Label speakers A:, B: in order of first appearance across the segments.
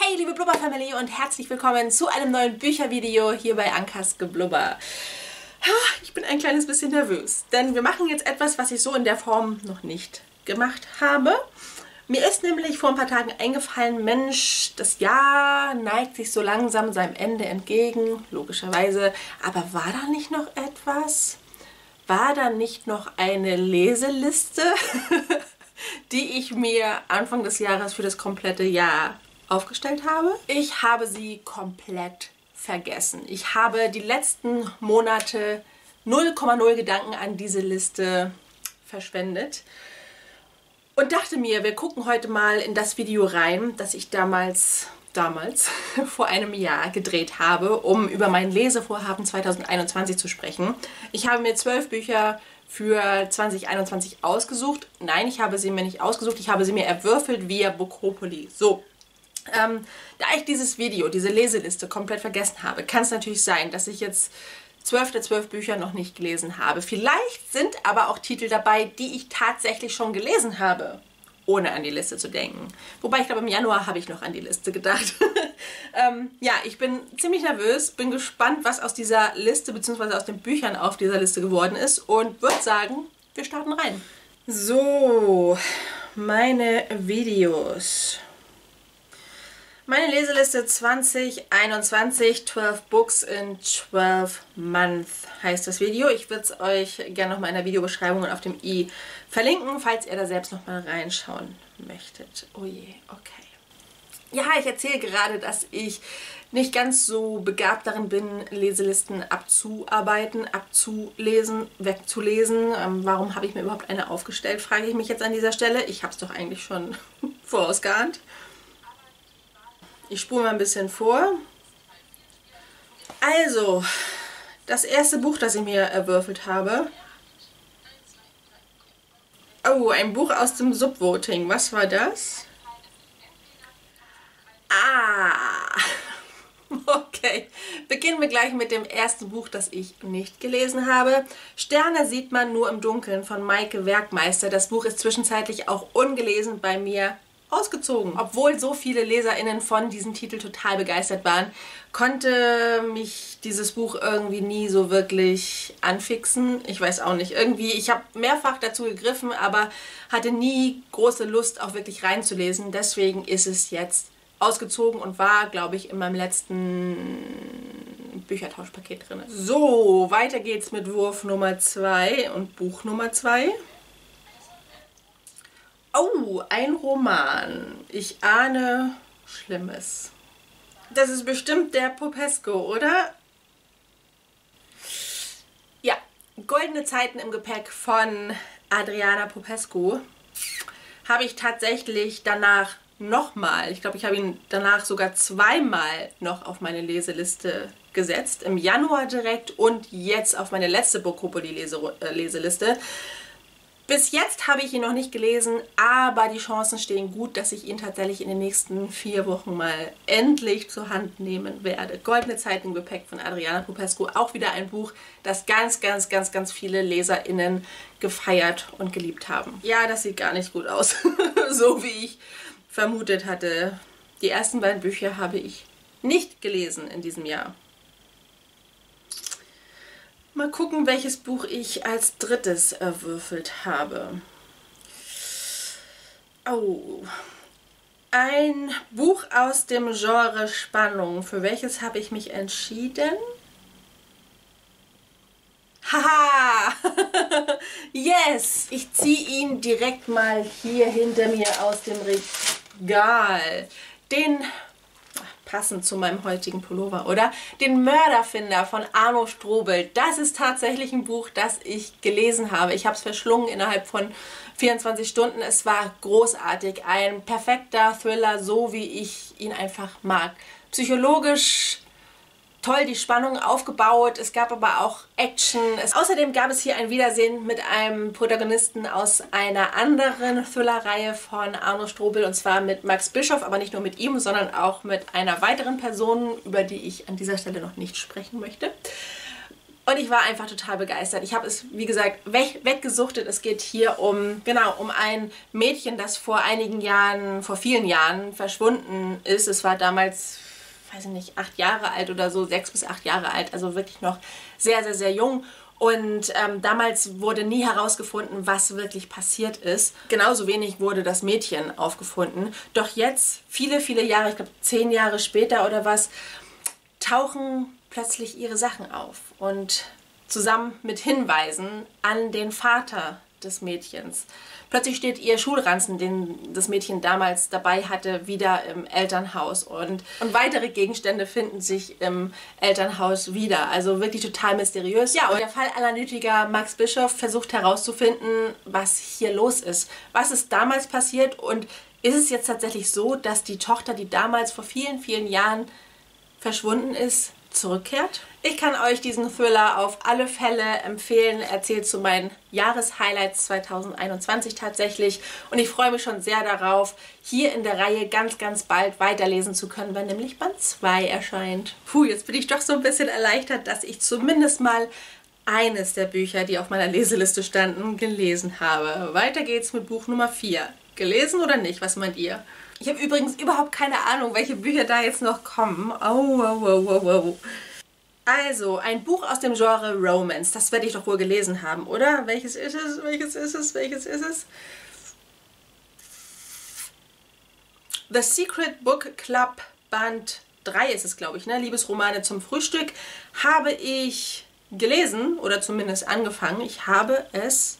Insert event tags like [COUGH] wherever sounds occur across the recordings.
A: Hey liebe Blubber Family und herzlich willkommen zu einem neuen Büchervideo hier bei Ankas Geblubber. Ich bin ein kleines bisschen nervös, denn wir machen jetzt etwas, was ich so in der Form noch nicht gemacht habe. Mir ist nämlich vor ein paar Tagen eingefallen, Mensch, das Jahr neigt sich so langsam seinem Ende entgegen, logischerweise. Aber war da nicht noch etwas? War da nicht noch eine Leseliste, [LAUGHS] die ich mir Anfang des Jahres für das komplette Jahr aufgestellt habe. Ich habe sie komplett vergessen. Ich habe die letzten Monate 0,0 Gedanken an diese Liste verschwendet und dachte mir, wir gucken heute mal in das Video rein, das ich damals damals, [LAUGHS] vor einem Jahr gedreht habe, um über mein Lesevorhaben 2021 zu sprechen. Ich habe mir zwölf Bücher für 2021 ausgesucht. Nein, ich habe sie mir nicht ausgesucht, ich habe sie mir erwürfelt via Bookopoli. So, ähm, da ich dieses Video, diese Leseliste komplett vergessen habe, kann es natürlich sein, dass ich jetzt zwölf der zwölf Bücher noch nicht gelesen habe. Vielleicht sind aber auch Titel dabei, die ich tatsächlich schon gelesen habe, ohne an die Liste zu denken. Wobei ich glaube, im Januar habe ich noch an die Liste gedacht. [LAUGHS] ähm, ja, ich bin ziemlich nervös, bin gespannt, was aus dieser Liste bzw. aus den Büchern auf dieser Liste geworden ist und würde sagen, wir starten rein. So, meine Videos. Meine Leseliste 2021, 12 Books in 12 Months heißt das Video. Ich würde es euch gerne nochmal in der Videobeschreibung und auf dem i verlinken, falls ihr da selbst nochmal reinschauen möchtet. Oh je, okay. Ja, ich erzähle gerade, dass ich nicht ganz so begabt darin bin, Leselisten abzuarbeiten, abzulesen, wegzulesen. Ähm, warum habe ich mir überhaupt eine aufgestellt, frage ich mich jetzt an dieser Stelle. Ich habe es doch eigentlich schon [LAUGHS] vorausgeahnt. Ich spule mal ein bisschen vor. Also, das erste Buch, das ich mir erwürfelt habe. Oh, ein Buch aus dem Subvoting. Was war das? Ah, [LAUGHS] okay. Beginnen wir gleich mit dem ersten Buch, das ich nicht gelesen habe. Sterne sieht man nur im Dunkeln von Maike Werkmeister. Das Buch ist zwischenzeitlich auch ungelesen bei mir ausgezogen. Obwohl so viele LeserInnen von diesem Titel total begeistert waren, konnte mich dieses Buch irgendwie nie so wirklich anfixen. Ich weiß auch nicht. Irgendwie, ich habe mehrfach dazu gegriffen, aber hatte nie große Lust, auch wirklich reinzulesen. Deswegen ist es jetzt ausgezogen und war, glaube ich, in meinem letzten Büchertauschpaket drin. So, weiter geht's mit Wurf Nummer 2 und Buch Nummer 2. Oh, ein Roman. Ich ahne Schlimmes. Das ist bestimmt der Popesco, oder? Ja, Goldene Zeiten im Gepäck von Adriana Popescu habe ich tatsächlich danach nochmal, ich glaube, ich habe ihn danach sogar zweimal noch auf meine Leseliste gesetzt. Im Januar direkt und jetzt auf meine letzte Bokopoli-Leseliste. Bis jetzt habe ich ihn noch nicht gelesen, aber die Chancen stehen gut, dass ich ihn tatsächlich in den nächsten vier Wochen mal endlich zur Hand nehmen werde. Goldene Zeit im Gepäck von Adriana Popescu, auch wieder ein Buch, das ganz, ganz, ganz, ganz viele LeserInnen gefeiert und geliebt haben. Ja, das sieht gar nicht gut aus, [LAUGHS] so wie ich vermutet hatte. Die ersten beiden Bücher habe ich nicht gelesen in diesem Jahr. Mal gucken, welches Buch ich als drittes erwürfelt habe. Oh, ein Buch aus dem Genre Spannung. Für welches habe ich mich entschieden? Haha! [LAUGHS] yes! Ich ziehe ihn direkt mal hier hinter mir aus dem Regal. Den passend zu meinem heutigen Pullover, oder? Den Mörderfinder von Arno Strobel. Das ist tatsächlich ein Buch, das ich gelesen habe. Ich habe es verschlungen innerhalb von 24 Stunden. Es war großartig. Ein perfekter Thriller, so wie ich ihn einfach mag. Psychologisch toll die Spannung aufgebaut. Es gab aber auch Action. Es, außerdem gab es hier ein Wiedersehen mit einem Protagonisten aus einer anderen Thriller-Reihe von Arno Strobel und zwar mit Max Bischoff, aber nicht nur mit ihm, sondern auch mit einer weiteren Person, über die ich an dieser Stelle noch nicht sprechen möchte. Und ich war einfach total begeistert. Ich habe es, wie gesagt, weg, weggesuchtet. Es geht hier um, genau, um ein Mädchen, das vor einigen Jahren, vor vielen Jahren verschwunden ist. Es war damals, weiß ich nicht, acht Jahre alt oder so, sechs bis acht Jahre alt. Also wirklich noch sehr, sehr, sehr jung. Und ähm, damals wurde nie herausgefunden, was wirklich passiert ist. Genauso wenig wurde das Mädchen aufgefunden. Doch jetzt, viele, viele Jahre, ich glaube zehn Jahre später oder was, tauchen plötzlich ihre Sachen auf und zusammen mit Hinweisen an den Vater des Mädchens. Plötzlich steht ihr Schulranzen, den das Mädchen damals dabei hatte, wieder im Elternhaus und, und weitere Gegenstände finden sich im Elternhaus wieder. Also wirklich total mysteriös. Ja, und der Fallanalytiker Max Bischoff versucht herauszufinden, was hier los ist. Was ist damals passiert und ist es jetzt tatsächlich so, dass die Tochter, die damals vor vielen, vielen Jahren verschwunden ist, zurückkehrt. Ich kann euch diesen Thriller auf alle Fälle empfehlen. Erzählt zu meinen Jahreshighlights 2021 tatsächlich. Und ich freue mich schon sehr darauf, hier in der Reihe ganz, ganz bald weiterlesen zu können, wenn nämlich Band 2 erscheint. Puh, jetzt bin ich doch so ein bisschen erleichtert, dass ich zumindest mal eines der Bücher, die auf meiner Leseliste standen, gelesen habe. Weiter geht's mit Buch Nummer 4. Gelesen oder nicht? Was meint ihr? Ich habe übrigens überhaupt keine Ahnung, welche Bücher da jetzt noch kommen. Oh, oh, oh, oh, oh. Also, ein Buch aus dem Genre Romance. Das werde ich doch wohl gelesen haben, oder? Welches ist es? Welches ist es? Welches ist es? The Secret Book Club Band 3 ist es, glaube ich, ne? Liebesromane zum Frühstück. Habe ich gelesen oder zumindest angefangen. Ich habe es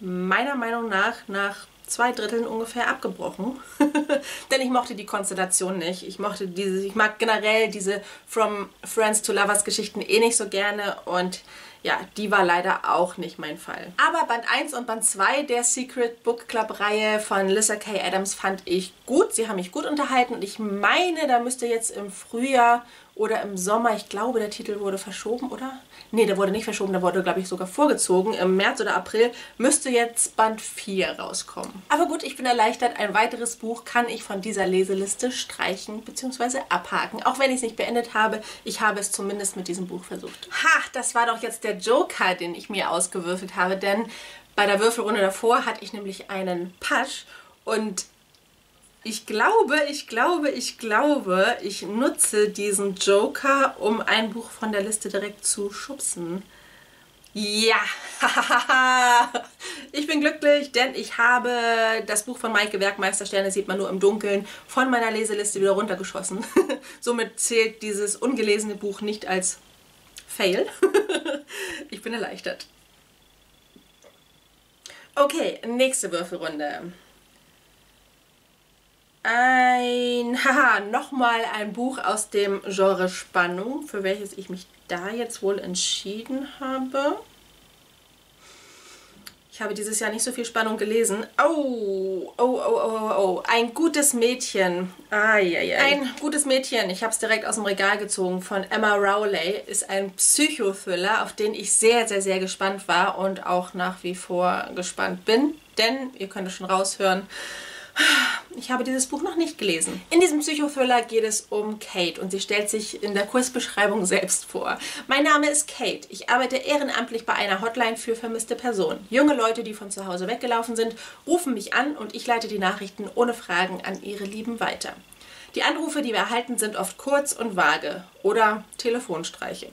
A: meiner Meinung nach nach zwei Dritteln ungefähr abgebrochen. [LAUGHS] Denn ich mochte die Konstellation nicht. Ich mochte diese, ich mag generell diese From Friends to Lovers Geschichten eh nicht so gerne und ja, die war leider auch nicht mein Fall. Aber Band 1 und Band 2 der Secret Book Club Reihe von Lissa K. Adams fand ich gut. Sie haben mich gut unterhalten und ich meine, da müsste jetzt im Frühjahr oder im Sommer, ich glaube, der Titel wurde verschoben, oder? Nee, der wurde nicht verschoben, der wurde, glaube ich, sogar vorgezogen. Im März oder April müsste jetzt Band 4 rauskommen. Aber gut, ich bin erleichtert. Ein weiteres Buch kann ich von dieser Leseliste streichen bzw. abhaken. Auch wenn ich es nicht beendet habe, ich habe es zumindest mit diesem Buch versucht. Ha, das war doch jetzt der Joker, den ich mir ausgewürfelt habe, denn bei der Würfelrunde davor hatte ich nämlich einen Pasch und ich glaube, ich glaube, ich glaube, ich nutze diesen Joker, um ein Buch von der Liste direkt zu schubsen. Ja, [LAUGHS] ich bin glücklich, denn ich habe das Buch von Maike Werkmeistersterne, sieht man nur im Dunkeln, von meiner Leseliste wieder runtergeschossen. [LAUGHS] Somit zählt dieses ungelesene Buch nicht als Fail. [LAUGHS] ich bin erleichtert. Okay, nächste Würfelrunde ein, [LAUGHS] haha, nochmal ein Buch aus dem Genre Spannung, für welches ich mich da jetzt wohl entschieden habe. Ich habe dieses Jahr nicht so viel Spannung gelesen. Oh, oh, oh, oh, oh. Ein gutes Mädchen. Ah, ja, ja. Ein gutes Mädchen. Ich habe es direkt aus dem Regal gezogen von Emma Rowley. Ist ein Psychothriller, auf den ich sehr, sehr, sehr gespannt war und auch nach wie vor gespannt bin. Denn, ihr könnt es schon raushören, ich habe dieses Buch noch nicht gelesen. In diesem Psychothriller geht es um Kate und sie stellt sich in der Kursbeschreibung selbst vor. Mein Name ist Kate. Ich arbeite ehrenamtlich bei einer Hotline für vermisste Personen. Junge Leute, die von zu Hause weggelaufen sind, rufen mich an und ich leite die Nachrichten ohne Fragen an ihre Lieben weiter. Die Anrufe, die wir erhalten, sind oft kurz und vage oder Telefonstreiche.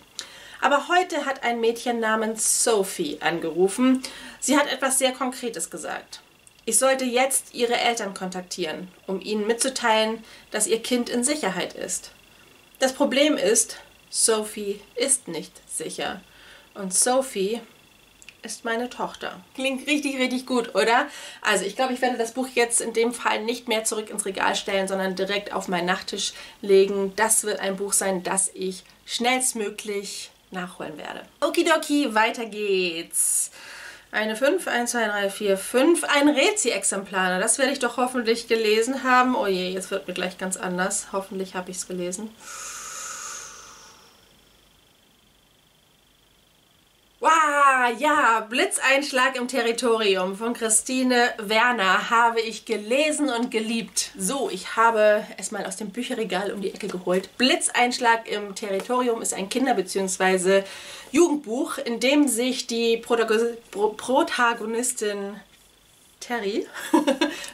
A: Aber heute hat ein Mädchen namens Sophie angerufen. Sie hat etwas sehr Konkretes gesagt. Ich sollte jetzt ihre Eltern kontaktieren, um ihnen mitzuteilen, dass ihr Kind in Sicherheit ist. Das Problem ist, Sophie ist nicht sicher. Und Sophie ist meine Tochter. Klingt richtig, richtig gut, oder? Also ich glaube, ich werde das Buch jetzt in dem Fall nicht mehr zurück ins Regal stellen, sondern direkt auf meinen Nachttisch legen. Das wird ein Buch sein, das ich schnellstmöglich nachholen werde. Okidoki, weiter geht's. Eine 5, 1, 2, 3, 4, 5. Ein Rezi-Exemplar. Das werde ich doch hoffentlich gelesen haben. Oh je, jetzt wird mir gleich ganz anders. Hoffentlich habe ich es gelesen. Wow, Ja, Blitzeinschlag im Territorium von Christine Werner habe ich gelesen und geliebt. So, ich habe es mal aus dem Bücherregal um die Ecke geholt. Blitzeinschlag im Territorium ist ein Kinder- bzw. Jugendbuch, in dem sich die Protagonistin Terry [LAUGHS]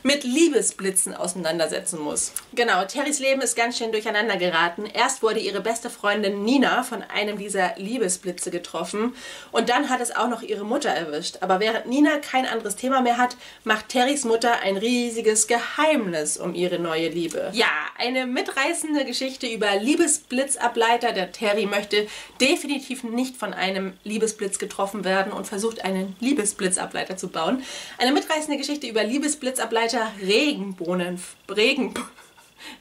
A: mit Liebesblitzen auseinandersetzen muss. Genau, Terrys Leben ist ganz schön durcheinander geraten. Erst wurde ihre beste Freundin Nina von einem dieser Liebesblitze getroffen und dann hat es auch noch ihre Mutter erwischt. Aber während Nina kein anderes Thema mehr hat, macht Terrys Mutter ein riesiges Geheimnis um ihre neue Liebe. Ja, eine mitreißende Geschichte über Liebesblitzableiter. Der Terry möchte definitiv nicht von einem Liebesblitz getroffen werden und versucht einen Liebesblitzableiter zu bauen. Eine mitreißende Geschichte über Liebesblitzableiter Regenbohnen, Regen,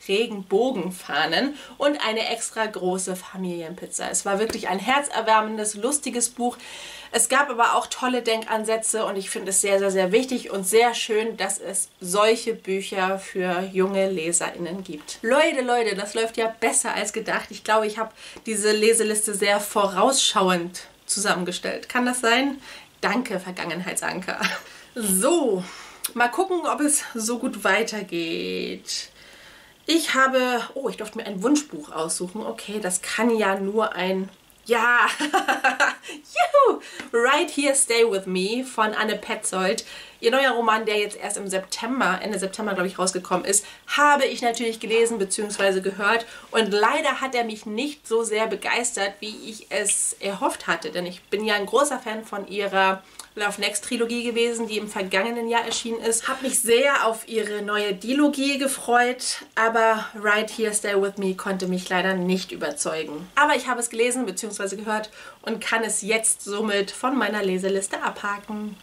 A: Regenbogenfahnen und eine extra große Familienpizza. Es war wirklich ein herzerwärmendes, lustiges Buch. Es gab aber auch tolle Denkansätze und ich finde es sehr, sehr, sehr wichtig und sehr schön, dass es solche Bücher für junge LeserInnen gibt. Leute, Leute, das läuft ja besser als gedacht. Ich glaube, ich habe diese Leseliste sehr vorausschauend zusammengestellt. Kann das sein? Danke, Vergangenheitsanker. So, mal gucken, ob es so gut weitergeht. Ich habe, oh, ich durfte mir ein Wunschbuch aussuchen. Okay, das kann ja nur ein, ja, [LAUGHS] juhu, Right Here Stay With Me von Anne Petzold. Ihr neuer Roman, der jetzt erst im September, Ende September, glaube ich, rausgekommen ist, habe ich natürlich gelesen bzw. gehört. Und leider hat er mich nicht so sehr begeistert, wie ich es erhofft hatte. Denn ich bin ja ein großer Fan von ihrer Love Next Trilogie gewesen, die im vergangenen Jahr erschienen ist. Habe mich sehr auf ihre neue Dilogie gefreut, aber Right Here Stay With Me konnte mich leider nicht überzeugen. Aber ich habe es gelesen bzw. gehört und kann es jetzt somit von meiner Leseliste abhaken.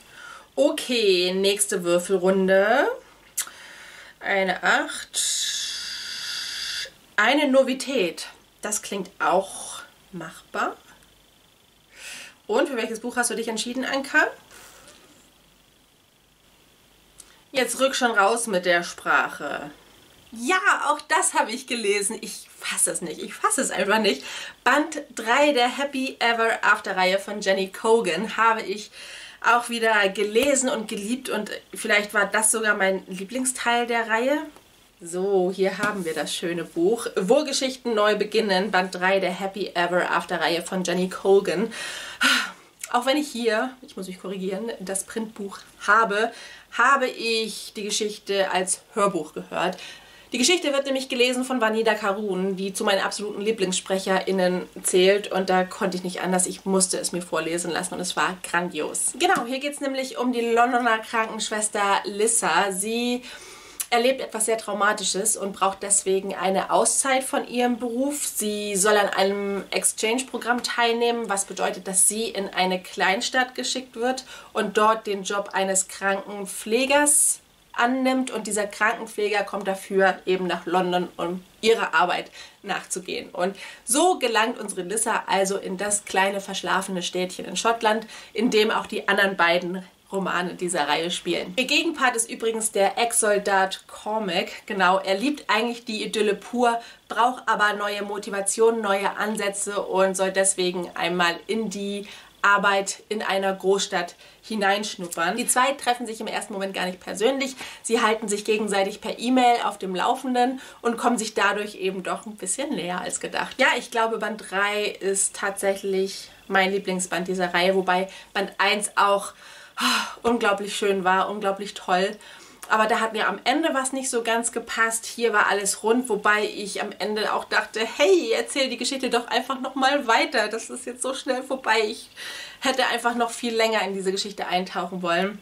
A: Okay, nächste Würfelrunde. Eine 8. Eine Novität. Das klingt auch machbar. Und für welches Buch hast du dich entschieden, Anka? Jetzt rück schon raus mit der Sprache. Ja, auch das habe ich gelesen. Ich fasse es nicht. Ich fasse es einfach nicht. Band 3 der Happy Ever After Reihe von Jenny Cogan habe ich auch wieder gelesen und geliebt und vielleicht war das sogar mein Lieblingsteil der Reihe. So, hier haben wir das schöne Buch. Wo Geschichten neu beginnen, Band 3 der Happy Ever After Reihe von Jenny Colgan. Auch wenn ich hier, ich muss mich korrigieren, das Printbuch habe, habe ich die Geschichte als Hörbuch gehört. Die Geschichte wird nämlich gelesen von Vanida Karun, die zu meinen absoluten LieblingssprecherInnen zählt und da konnte ich nicht anders, ich musste es mir vorlesen lassen und es war grandios. Genau, hier geht es nämlich um die Londoner Krankenschwester Lissa. Sie erlebt etwas sehr Traumatisches und braucht deswegen eine Auszeit von ihrem Beruf. Sie soll an einem Exchange-Programm teilnehmen, was bedeutet, dass sie in eine Kleinstadt geschickt wird und dort den Job eines Krankenpflegers annimmt und dieser Krankenpfleger kommt dafür eben nach London, um ihrer Arbeit nachzugehen. Und so gelangt unsere Lissa also in das kleine verschlafene Städtchen in Schottland, in dem auch die anderen beiden Romane dieser Reihe spielen. Ihr Gegenpart ist übrigens der Ex-Soldat Cormac. Genau, er liebt eigentlich die Idylle pur, braucht aber neue Motivationen, neue Ansätze und soll deswegen einmal in die Arbeit in einer Großstadt hineinschnuppern. Die zwei treffen sich im ersten Moment gar nicht persönlich. Sie halten sich gegenseitig per E-Mail auf dem Laufenden und kommen sich dadurch eben doch ein bisschen näher als gedacht. Ja, ich glaube, Band 3 ist tatsächlich mein Lieblingsband dieser Reihe, wobei Band 1 auch unglaublich schön war, unglaublich toll. Aber da hat mir am Ende was nicht so ganz gepasst. Hier war alles rund, wobei ich am Ende auch dachte, hey, erzähl die Geschichte doch einfach nochmal weiter. Das ist jetzt so schnell vorbei. Ich hätte einfach noch viel länger in diese Geschichte eintauchen wollen.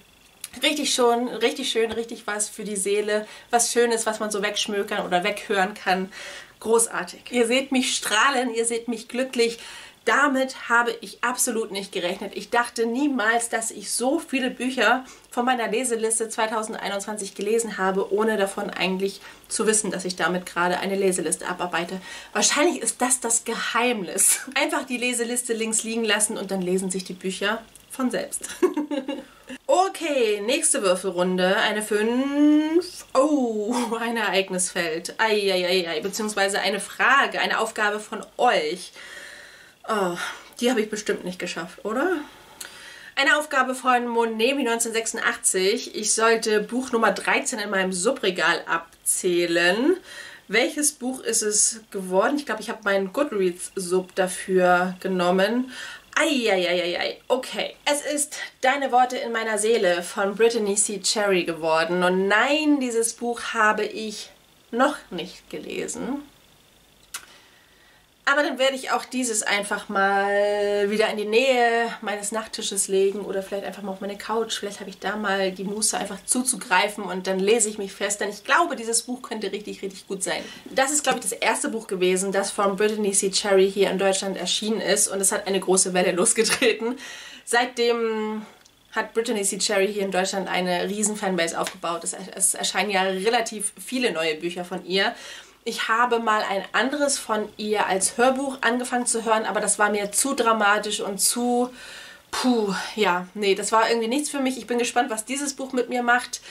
A: Richtig schon, richtig schön, richtig was für die Seele. Was Schönes, was man so wegschmökern oder weghören kann. Großartig. Ihr seht mich strahlen, ihr seht mich glücklich. Damit habe ich absolut nicht gerechnet. Ich dachte niemals, dass ich so viele Bücher von meiner Leseliste 2021 gelesen habe, ohne davon eigentlich zu wissen, dass ich damit gerade eine Leseliste abarbeite. Wahrscheinlich ist das das Geheimnis. [LAUGHS] Einfach die Leseliste links liegen lassen und dann lesen sich die Bücher von selbst. [LAUGHS] okay, nächste Würfelrunde. Eine 5. Oh, ein Ereignisfeld. Eieiei, beziehungsweise eine Frage, eine Aufgabe von euch. Oh, die habe ich bestimmt nicht geschafft, oder? Eine Aufgabe von Monemi 1986. Ich sollte Buch Nummer 13 in meinem Subregal abzählen. Welches Buch ist es geworden? Ich glaube, ich habe meinen Goodreads-Sub dafür genommen. Eieieiei, okay. Es ist Deine Worte in meiner Seele von Brittany C. Cherry geworden. Und nein, dieses Buch habe ich noch nicht gelesen. Aber dann werde ich auch dieses einfach mal wieder in die Nähe meines Nachttisches legen oder vielleicht einfach mal auf meine Couch. Vielleicht habe ich da mal die Muße einfach zuzugreifen und dann lese ich mich fest, denn ich glaube, dieses Buch könnte richtig, richtig gut sein. Das ist, glaube ich, das erste Buch gewesen, das von Brittany C. Cherry hier in Deutschland erschienen ist und es hat eine große Welle [LAUGHS] losgetreten. Seitdem hat Brittany C. Cherry hier in Deutschland eine riesen Fanbase aufgebaut. Es, erscheinen ja relativ viele neue Bücher von ihr. Ich habe mal ein anderes von ihr als Hörbuch angefangen zu hören, aber das war mir zu dramatisch und zu... Puh, ja, nee, das war irgendwie nichts für mich. Ich bin gespannt, was dieses Buch mit mir macht.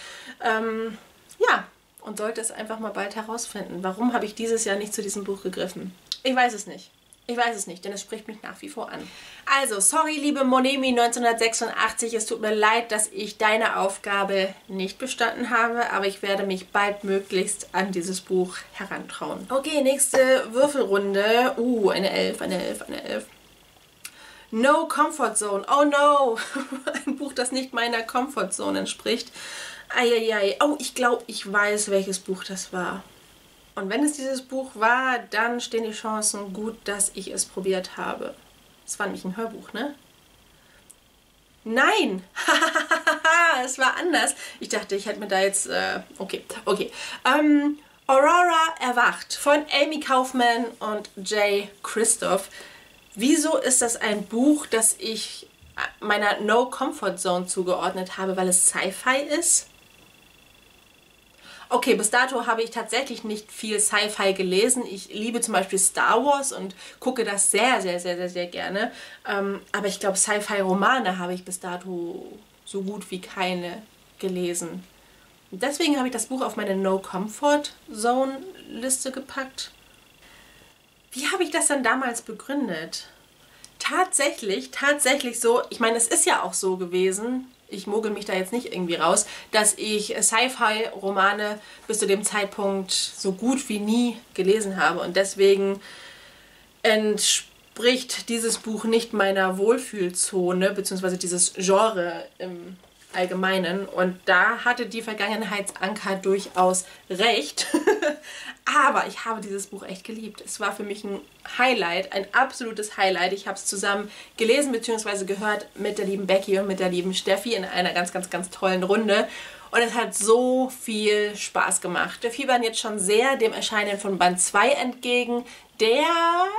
A: Ähm, ja, und sollte es einfach mal bald herausfinden. Warum habe ich dieses Jahr nicht zu diesem Buch gegriffen? Ich weiß es nicht. Ich weiß es nicht, denn es spricht mich nach wie vor an. Also, sorry, liebe Monemi 1986, es tut mir leid, dass ich deine Aufgabe nicht bestanden habe, aber ich werde mich baldmöglichst an dieses Buch herantrauen. Okay, nächste Würfelrunde. Uh, eine Elf, eine Elf, eine Elf. No Comfort Zone. Oh no! [LAUGHS] Ein Buch, das nicht meiner Comfort Zone entspricht. Eieiei. Oh, ich glaube, ich weiß, welches Buch das war. Und wenn es dieses Buch war, dann stehen die Chancen gut, dass ich es probiert habe. Es war nämlich ein Hörbuch, ne? Nein! [LAUGHS] es war anders. Ich dachte, ich hätte mir da jetzt... Äh, okay, okay. Ähm, Aurora erwacht von Amy Kaufman und Jay Christoph. Wieso ist das ein Buch, das ich meiner No Comfort Zone zugeordnet habe, weil es Sci-Fi ist? Okay, bis dato habe ich tatsächlich nicht viel Sci-Fi gelesen. Ich liebe zum Beispiel Star Wars und gucke das sehr, sehr, sehr, sehr, sehr gerne. Ähm, aber ich glaube, Sci-Fi-Romane habe ich bis dato so gut wie keine gelesen. Und deswegen habe ich das Buch auf meine No-Comfort-Zone-Liste gepackt. Wie habe ich das dann damals begründet? Tatsächlich, tatsächlich so, ich meine, es ist ja auch so gewesen, ich mogel mich da jetzt nicht irgendwie raus, dass ich Sci-Fi-Romane bis zu dem Zeitpunkt so gut wie nie gelesen habe. Und deswegen entspricht dieses Buch nicht meiner Wohlfühlzone, beziehungsweise dieses Genre im Allgemeinen. Und da hatte die Vergangenheitsanker durchaus recht. [LAUGHS] Aber ich habe dieses Buch echt geliebt. Es war für mich ein Highlight, ein absolutes Highlight. Ich habe es zusammen gelesen bzw. gehört mit der lieben Becky und mit der lieben Steffi in einer ganz, ganz, ganz tollen Runde. Und es hat so viel Spaß gemacht. Wir fiebern jetzt schon sehr dem Erscheinen von Band 2 entgegen, der,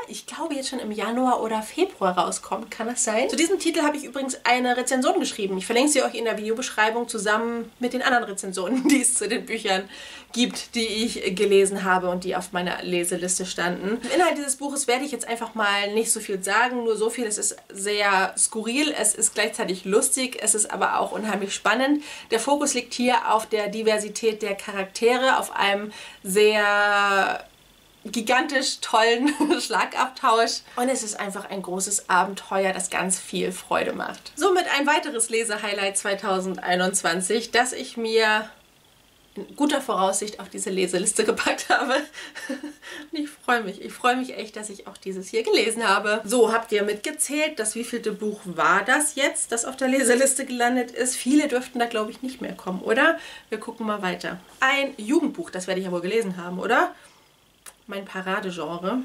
A: ich glaube, jetzt schon im Januar oder Februar rauskommt. Kann das sein? Zu diesem Titel habe ich übrigens eine Rezension geschrieben. Ich verlinke sie euch in der Videobeschreibung zusammen mit den anderen Rezensionen, [LAUGHS] die es zu den Büchern gibt, die ich gelesen habe und die auf meiner Leseliste standen. Im Inhalt dieses Buches werde ich jetzt einfach mal nicht so viel sagen, nur so viel. Es ist sehr skurril, es ist gleichzeitig lustig, es ist aber auch unheimlich spannend. Der Fokus liegt hier auf der Diversität der Charaktere, auf einem sehr gigantisch tollen [LAUGHS] Schlagabtausch. Und es ist einfach ein großes Abenteuer, das ganz viel Freude macht. Somit ein weiteres Lesehighlight 2021, das ich mir in guter Voraussicht auf diese Leseliste [LAUGHS] gepackt habe. Und ich freue mich. Ich freue mich echt, dass ich auch dieses hier gelesen habe. So, habt ihr mitgezählt, das wievielte Buch war das jetzt, das auf der Leseliste gelandet ist? Viele dürften da, glaube ich, nicht mehr kommen, oder? Wir gucken mal weiter. Ein Jugendbuch, das werde ich ja wohl gelesen haben, oder? Mein Paradegenre.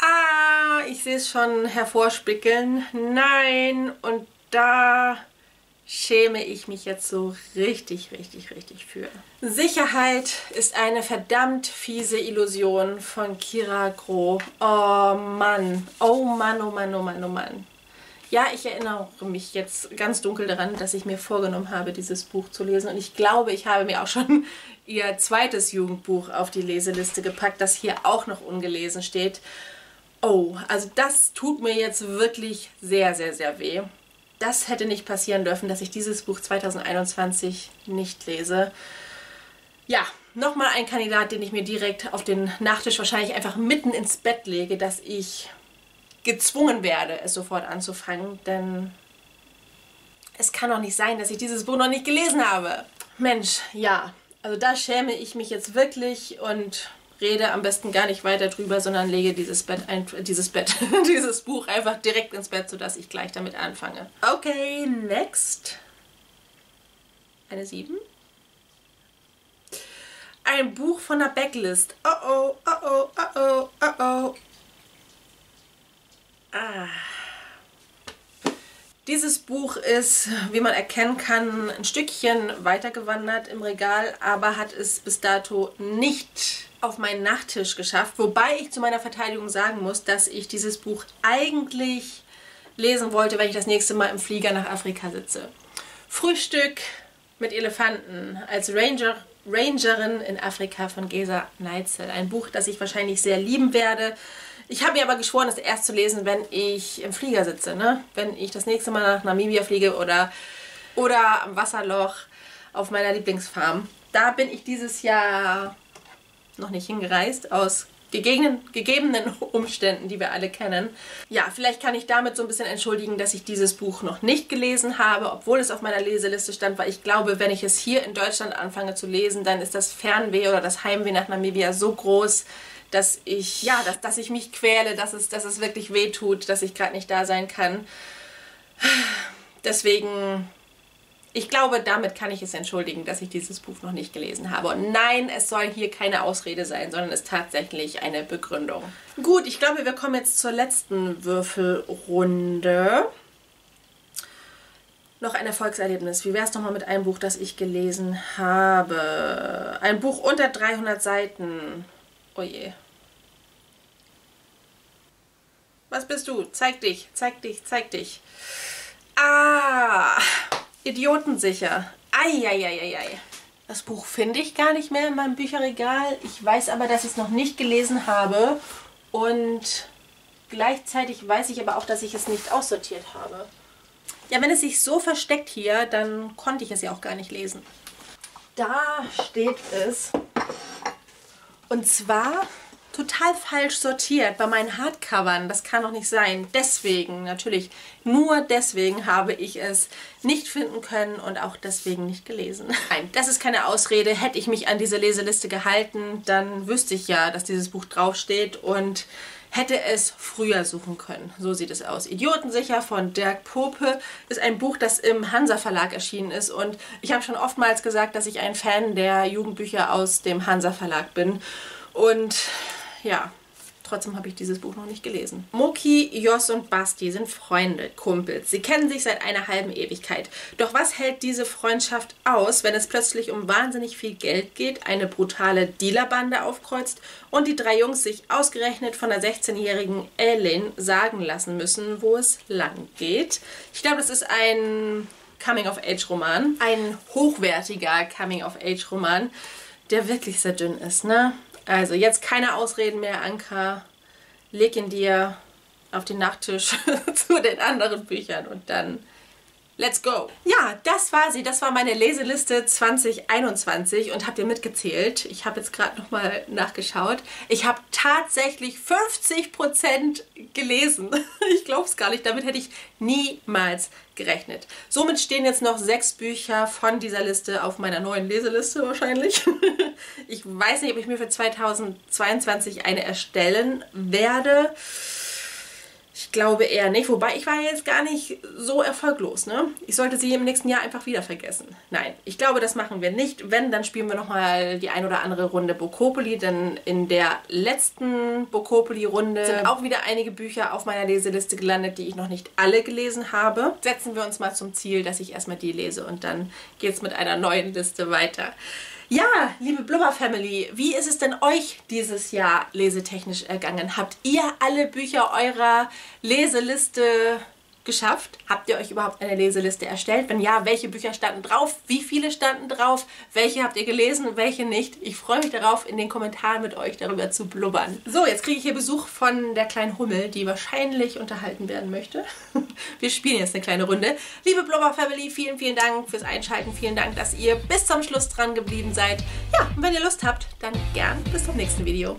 A: Ah, ich sehe es schon hervorspickeln. Nein, und da schäme ich mich jetzt so richtig, richtig, richtig für. Sicherheit ist eine verdammt fiese Illusion von Kira Groh. Oh Mann, oh Mann, oh Mann, oh Mann, oh Mann. Ja, ich erinnere mich jetzt ganz dunkel daran, dass ich mir vorgenommen habe, dieses Buch zu lesen. Und ich glaube, ich habe mir auch schon ihr zweites Jugendbuch auf die Leseliste gepackt, das hier auch noch ungelesen steht. Oh, also das tut mir jetzt wirklich sehr, sehr, sehr weh. Das hätte nicht passieren dürfen, dass ich dieses Buch 2021 nicht lese. Ja, nochmal ein Kandidat, den ich mir direkt auf den Nachtisch wahrscheinlich einfach mitten ins Bett lege, dass ich gezwungen werde, es sofort anzufangen, denn es kann doch nicht sein, dass ich dieses Buch noch nicht gelesen habe. Mensch, ja, also da schäme ich mich jetzt wirklich und rede am besten gar nicht weiter drüber, sondern lege dieses Bett, ein, dieses Bett, [LAUGHS] dieses Buch einfach direkt ins Bett, sodass ich gleich damit anfange. Okay, next. Eine 7. Ein Buch von der Backlist. Oh oh, oh oh, oh oh, oh oh. Ah. Dieses Buch ist, wie man erkennen kann, ein Stückchen weitergewandert im Regal, aber hat es bis dato nicht auf meinen Nachttisch geschafft. Wobei ich zu meiner Verteidigung sagen muss, dass ich dieses Buch eigentlich lesen wollte, wenn ich das nächste Mal im Flieger nach Afrika sitze. Frühstück mit Elefanten als Ranger, Rangerin in Afrika von Gesa Neitzel. Ein Buch, das ich wahrscheinlich sehr lieben werde. Ich habe mir aber geschworen, es erst zu lesen, wenn ich im Flieger sitze. Ne? Wenn ich das nächste Mal nach Namibia fliege oder, oder am Wasserloch auf meiner Lieblingsfarm. Da bin ich dieses Jahr noch nicht hingereist, aus gegebenen, gegebenen [LAUGHS] Umständen, die wir alle kennen. Ja, vielleicht kann ich damit so ein bisschen entschuldigen, dass ich dieses Buch noch nicht gelesen habe, obwohl es auf meiner Leseliste stand, weil ich glaube, wenn ich es hier in Deutschland anfange zu lesen, dann ist das Fernweh oder das Heimweh nach Namibia so groß, dass ich, ja, dass, dass ich mich quäle, dass es, dass es wirklich weh tut, dass ich gerade nicht da sein kann. Deswegen ich glaube, damit kann ich es entschuldigen, dass ich dieses Buch noch nicht gelesen habe. Und nein, es soll hier keine Ausrede sein, sondern es ist tatsächlich eine Begründung. Gut, ich glaube, wir kommen jetzt zur letzten Würfelrunde. Noch ein Erfolgserlebnis. Wie wäre es nochmal mit einem Buch, das ich gelesen habe? Ein Buch unter 300 Seiten. Oh je. Was bist du? Zeig dich, zeig dich, zeig dich. Ah, idiotensicher. Eieieiei. Das Buch finde ich gar nicht mehr in meinem Bücherregal. Ich weiß aber, dass ich es noch nicht gelesen habe. Und gleichzeitig weiß ich aber auch, dass ich es nicht aussortiert habe. Ja, wenn es sich so versteckt hier, dann konnte ich es ja auch gar nicht lesen. Da steht es. Und zwar total falsch sortiert bei meinen Hardcovern. Das kann doch nicht sein. Deswegen, natürlich, nur deswegen habe ich es nicht finden können und auch deswegen nicht gelesen. [LAUGHS] Nein, das ist keine Ausrede. Hätte ich mich an diese Leseliste gehalten, dann wüsste ich ja, dass dieses Buch draufsteht und hätte es früher suchen können. So sieht es aus. Idiotensicher von Dirk Pope ist ein Buch, das im Hansa Verlag erschienen ist und ich habe schon oftmals gesagt, dass ich ein Fan der Jugendbücher aus dem Hansa Verlag bin und ja, trotzdem habe ich dieses Buch noch nicht gelesen. Moki, Jos und Basti sind Freunde, Kumpels. Sie kennen sich seit einer halben Ewigkeit. Doch was hält diese Freundschaft aus, wenn es plötzlich um wahnsinnig viel Geld geht, eine brutale Dealerbande aufkreuzt und die drei Jungs sich ausgerechnet von der 16-jährigen Ellen sagen lassen müssen, wo es lang geht? Ich glaube, das ist ein Coming-of-Age-Roman. Ein hochwertiger Coming-of-Age-Roman, der wirklich sehr dünn ist, ne? Also jetzt keine Ausreden mehr, Anka. Leg ihn dir auf den Nachttisch [LAUGHS] zu den anderen Büchern und dann let's go. Ja, das war sie. Das war meine Leseliste 2021 und habt ihr mitgezählt? Ich habe jetzt gerade nochmal nachgeschaut. Ich habe tatsächlich 50% gelesen. [LAUGHS] Ich glaube es gar nicht. Damit hätte ich niemals gerechnet. Somit stehen jetzt noch sechs Bücher von dieser Liste auf meiner neuen Leseliste wahrscheinlich. [LAUGHS] Ich weiß nicht, ob ich mir für 2022 eine erstellen werde. Ich glaube eher nicht, wobei ich war jetzt gar nicht so erfolglos. Ne? Ich sollte sie im nächsten Jahr einfach wieder vergessen. Nein, ich glaube, das machen wir nicht. Wenn, dann spielen wir nochmal die ein oder andere Runde Bokopoli, denn in der letzten Bokopoli-Runde sind auch wieder einige Bücher auf meiner Leseliste gelandet, die ich noch nicht alle gelesen habe. Setzen wir uns mal zum Ziel, dass ich erstmal die lese und dann geht es mit einer neuen Liste weiter. Ja, liebe Blubber Family, wie ist es denn euch dieses Jahr lesetechnisch ergangen? Habt ihr alle Bücher eurer Leseliste geschafft? Habt ihr euch überhaupt eine Leseliste erstellt? Wenn ja, welche Bücher standen drauf? Wie viele standen drauf? Welche habt ihr gelesen und welche nicht? Ich freue mich darauf, in den Kommentaren mit euch darüber zu blubbern. So, jetzt kriege ich hier Besuch von der kleinen Hummel, die wahrscheinlich unterhalten werden möchte. [LAUGHS] Wir spielen jetzt eine kleine Runde. Liebe Blubber Family, vielen, vielen Dank fürs Einschalten. Vielen Dank, dass ihr bis zum Schluss dran geblieben seid. Ja, und wenn ihr Lust habt, dann gern bis zum nächsten Video.